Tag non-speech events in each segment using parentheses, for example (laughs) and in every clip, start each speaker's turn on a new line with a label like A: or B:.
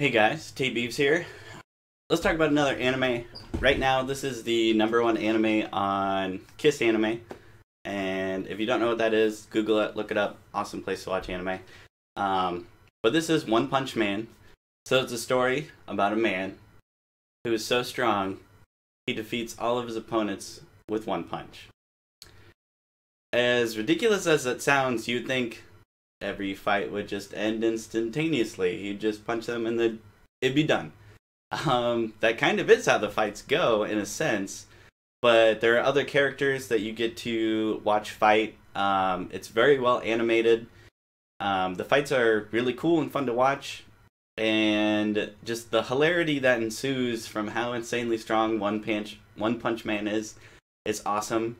A: Hey guys, T Beavs here. Let's talk about another anime. Right now, this is the number one anime on Kiss Anime. And if you don't know what that is, Google it, look it up. Awesome place to watch anime. Um, but this is One Punch Man. So it's a story about a man who is so strong, he defeats all of his opponents with one punch. As ridiculous as it sounds, you'd think every fight would just end instantaneously. He'd just punch them and then it'd be done. Um, that kind of is how the fights go in a sense, but there are other characters that you get to watch fight. Um, it's very well animated. Um, the fights are really cool and fun to watch, and just the hilarity that ensues from how insanely strong One Punch One Punch Man is is awesome.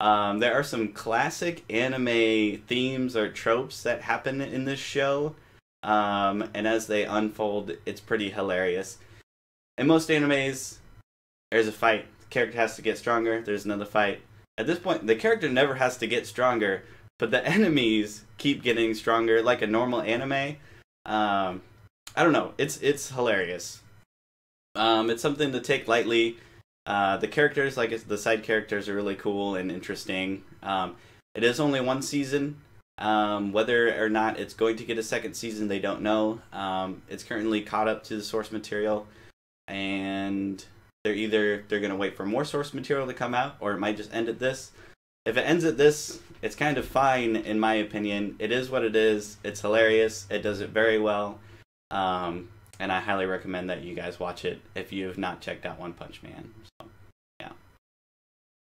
A: Um, there are some classic anime themes or tropes that happen in this show, um, and as they unfold, it's pretty hilarious. In most animes, there's a fight. The character has to get stronger. There's another fight. At this point, the character never has to get stronger, but the (laughs) enemies keep getting stronger, like a normal anime. Um, I don't know. It's it's hilarious. Um, it's something to take lightly. Uh, the characters, like the side characters, are really cool and interesting. Um, it is only one season. Um, whether or not it's going to get a second season, they don't know. Um, it's currently caught up to the source material, and they're either they're going to wait for more source material to come out, or it might just end at this. If it ends at this, it's kind of fine in my opinion. It is what it is. It's hilarious. It does it very well. Um, and I highly recommend that you guys watch it if you have not checked out One Punch Man.